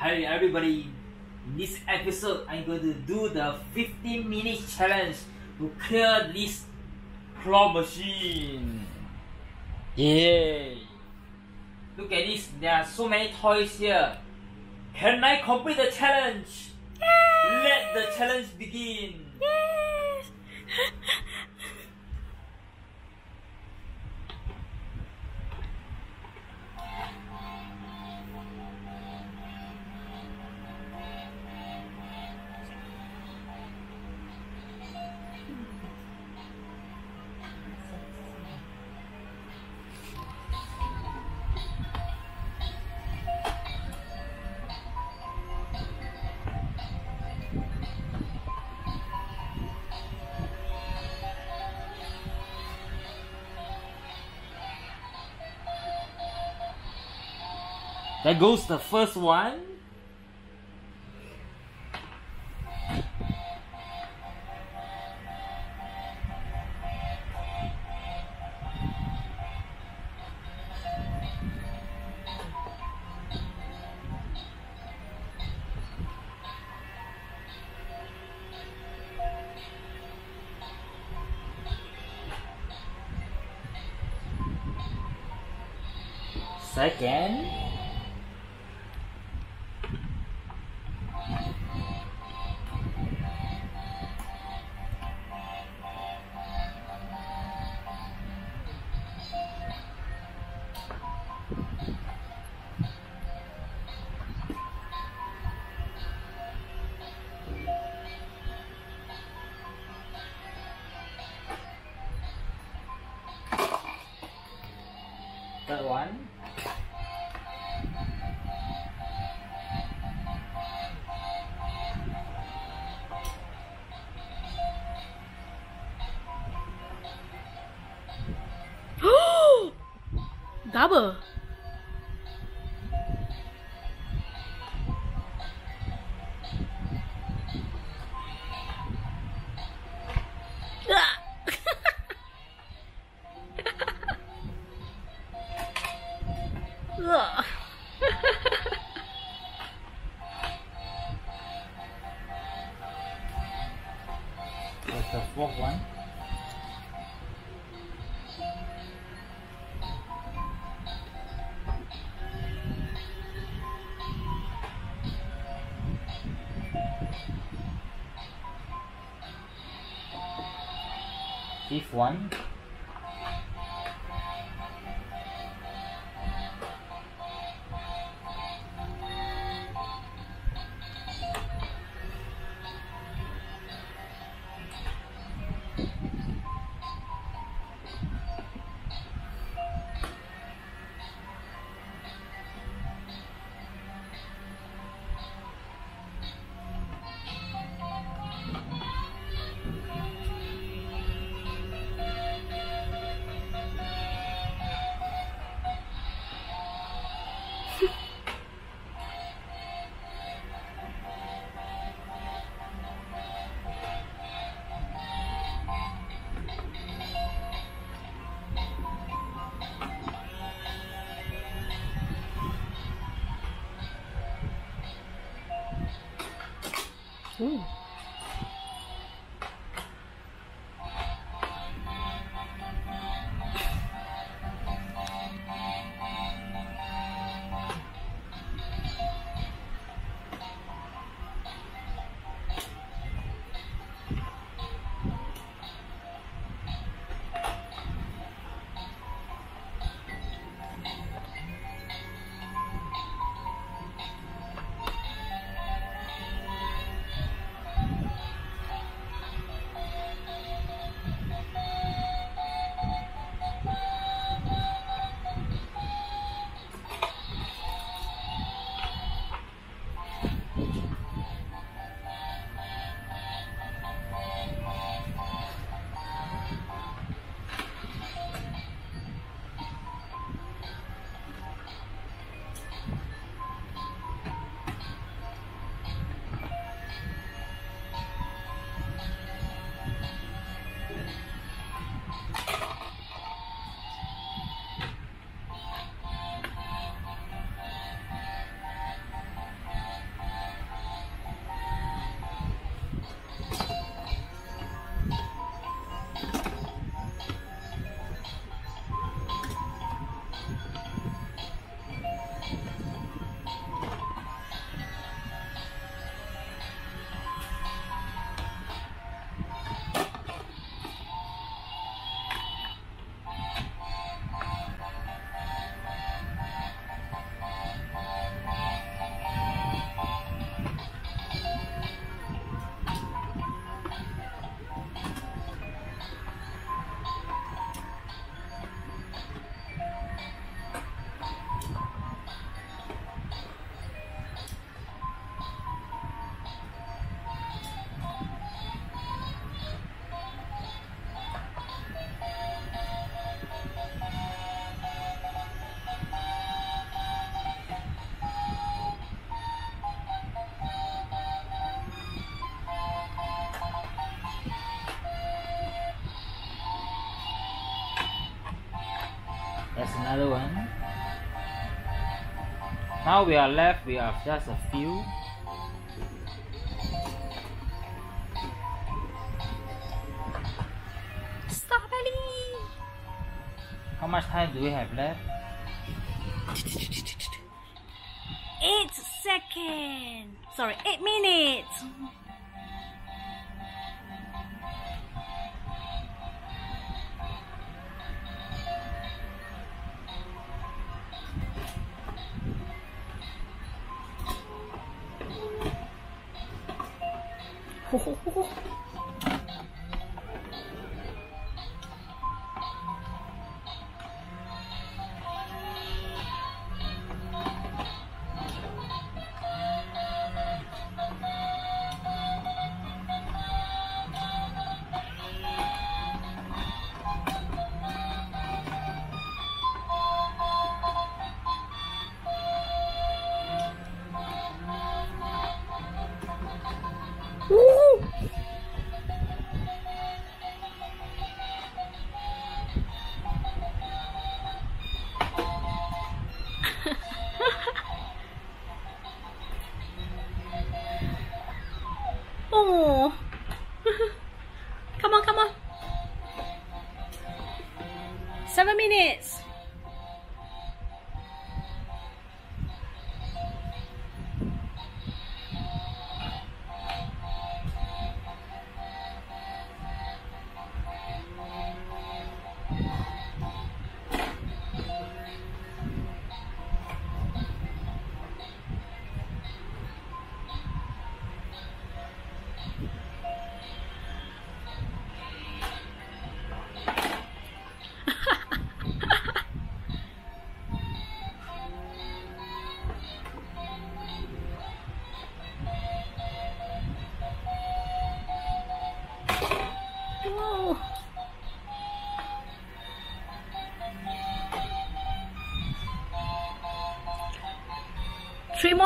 Hi everybody, in this episode I'm going to do the 15 minute challenge to clear this claw machine. Yay! Look at this, there are so many toys here. Can I complete the challenge? Let the challenge begin. There goes the first one. Second. Double. Ah. Ugh. What's the fourth one? 1 another one. Now we are left with just a few. Strawberry. How much time do we have left? Eight seconds. Sorry, eight minutes. ここ。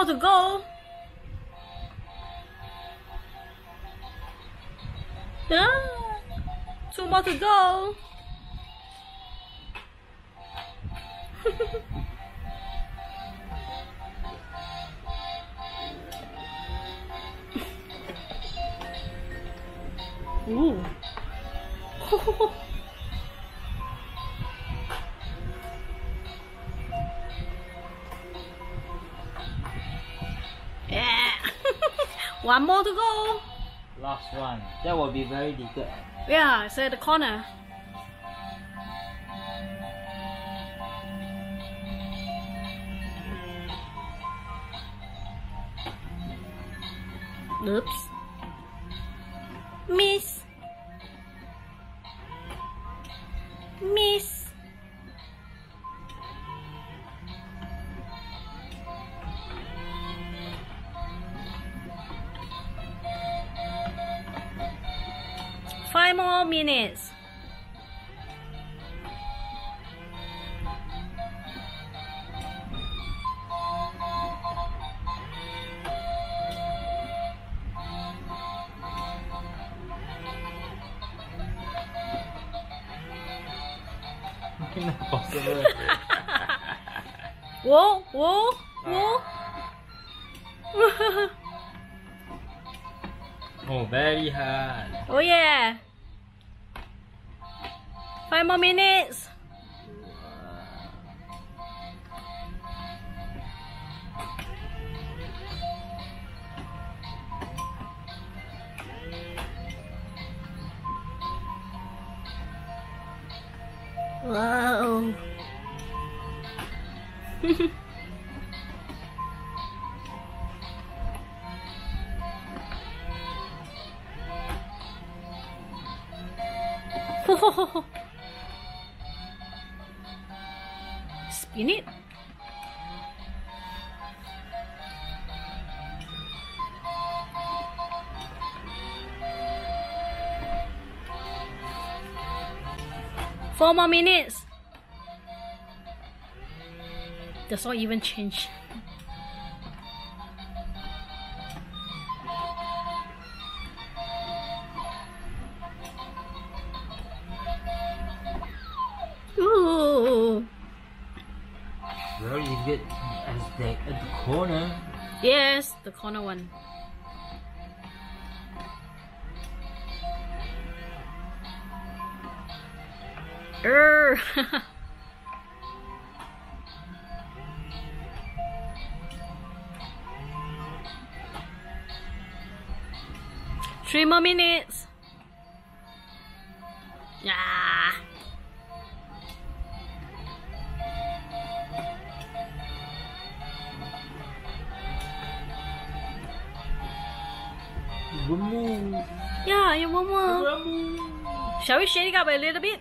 More to go. Ah, two more to go. Ooh. One more to go. Last one. That will be very difficult. Yeah, it's at the corner. Oops. Miss. Five more minutes. Whoa, whoa, whoa. oh, very hard. oh yeah. Five more minutes. Wow. Four more minutes. Does not even change. Ooh. very difficult as the at the corner. Yes, the corner one. Err. Three more minutes. Yeah. One more. Yeah, you one more. One more. Shall we shake it up a little bit?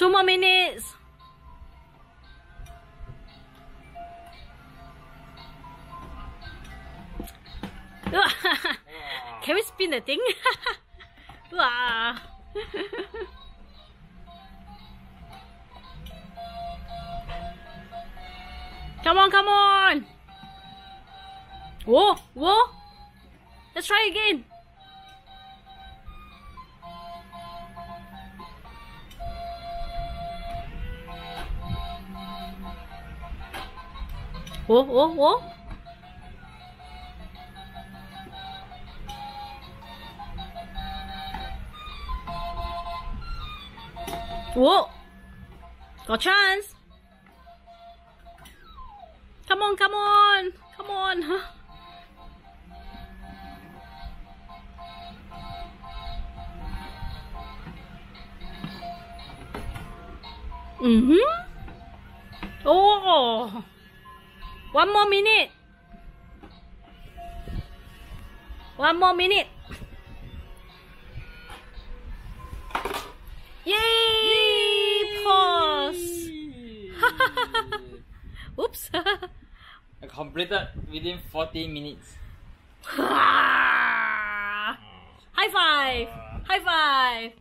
Two more minutes. Can we spin the thing? Wow. come on, come on. Whoa, whoa. Let's try again. Whoa, whoa, whoa. Whoa! Got chance! Come on, come on! Come on! Huh? Mm-hmm. Oh! One more minute. One more minute. Yay! Pause. Oops. I completed within 40 minutes. High five! High five!